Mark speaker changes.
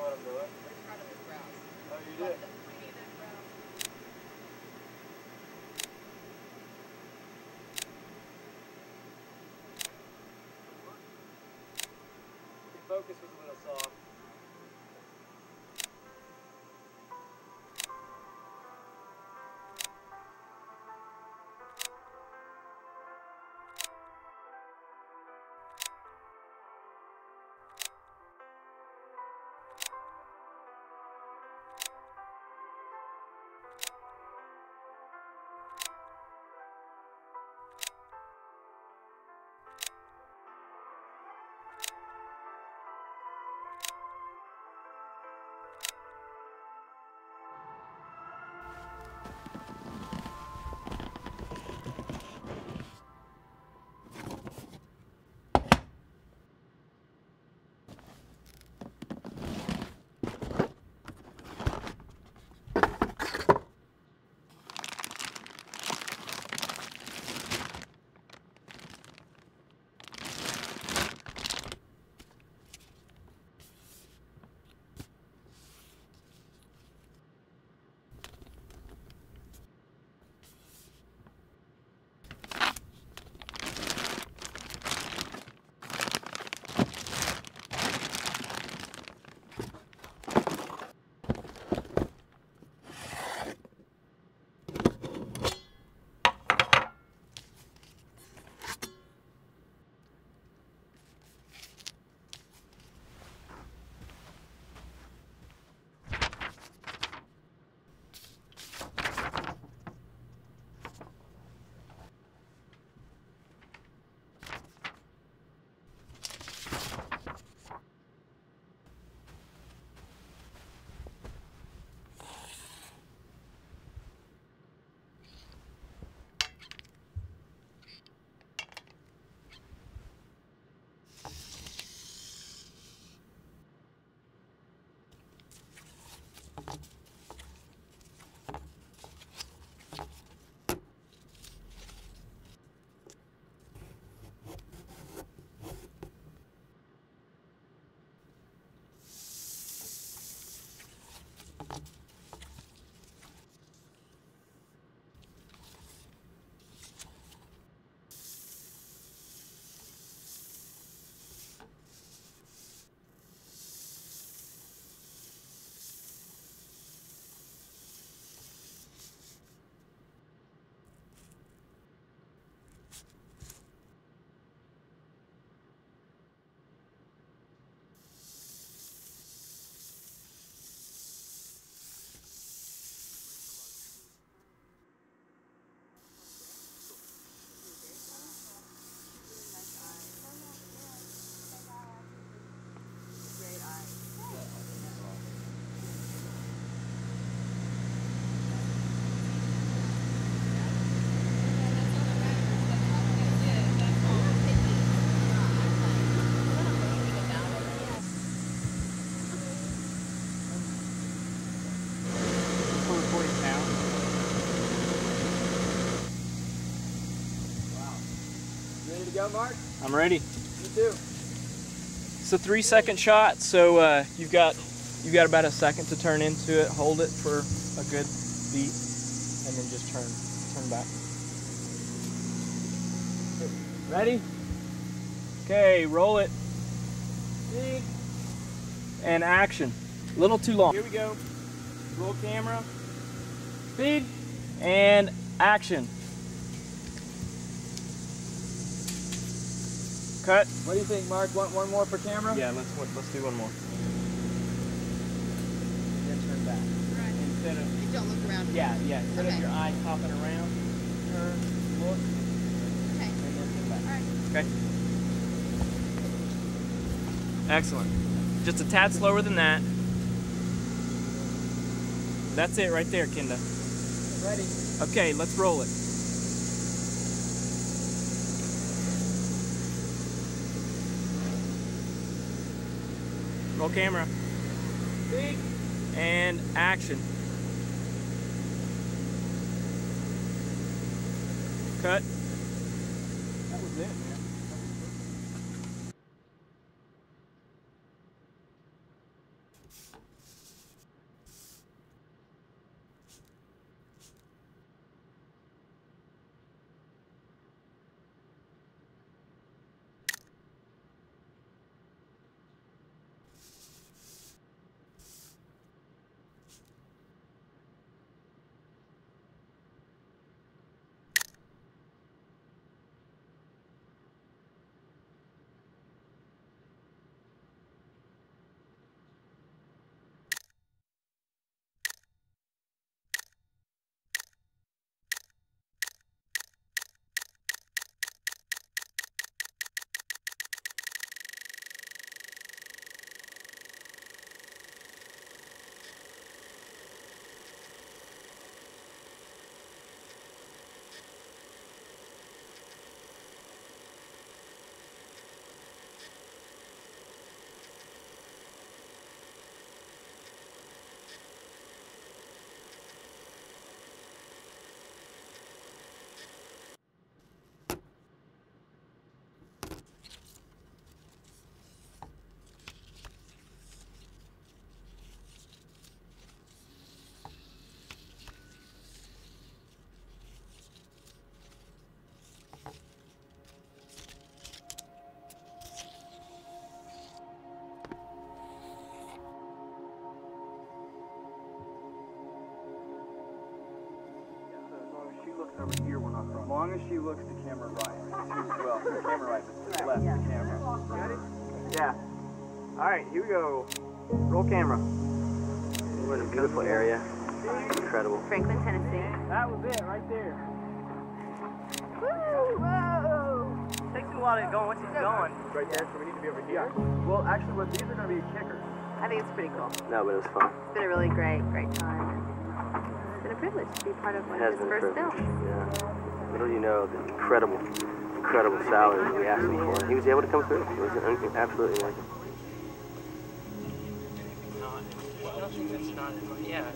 Speaker 1: what?
Speaker 2: We're proud of his brows.
Speaker 1: Oh, you did? Focus was a little soft. Go, Mark?
Speaker 3: I'm ready.
Speaker 1: Me too.
Speaker 3: It's a three second shot, so uh, you've got you've got about a second to turn into it. Hold it for a good beat, and then just turn turn back. Ready? Okay, roll it. Speed. And action. A little too long. Here we go. Roll camera. Speed. And action. Cut.
Speaker 1: What do you think, Mark? Want one more for camera?
Speaker 3: Yeah, let's let's do one more. Then turn back.
Speaker 2: Right.
Speaker 3: Instead of
Speaker 2: You don't look around.
Speaker 3: yeah, yeah. Instead
Speaker 2: Okay.
Speaker 3: of your eye popping around, turn, look,
Speaker 2: Okay.
Speaker 3: and then turn back.
Speaker 2: All right.
Speaker 3: Okay. Excellent. Just a tad slower than that. That's it right there, Kenda.
Speaker 1: Ready.
Speaker 3: Okay, let's roll it. Roll camera. And action. Cut. That was it,
Speaker 1: long as she looks the camera right. Well, the camera right, to the left of the camera. Ready?
Speaker 4: Yeah. All right, here we go. Roll camera.
Speaker 5: We're in a beautiful area. Incredible.
Speaker 2: Franklin, Tennessee.
Speaker 4: That was it right there.
Speaker 2: Woo! Whoa!
Speaker 4: Takes me a while to get going. Once he's going.
Speaker 1: Right there, so we need to be over here.
Speaker 4: Well, actually, what these are going to be kickers.
Speaker 2: I think it's pretty cool.
Speaker 5: No, but it was fun.
Speaker 2: It's been a really great, great time. It's been a privilege to be part of one
Speaker 5: It
Speaker 2: of his first
Speaker 5: privilege.
Speaker 2: films.
Speaker 5: Yeah. Little you know the incredible, incredible salary we asked him for. He was able to come through. It was un- absolutely
Speaker 3: that's not, yeah,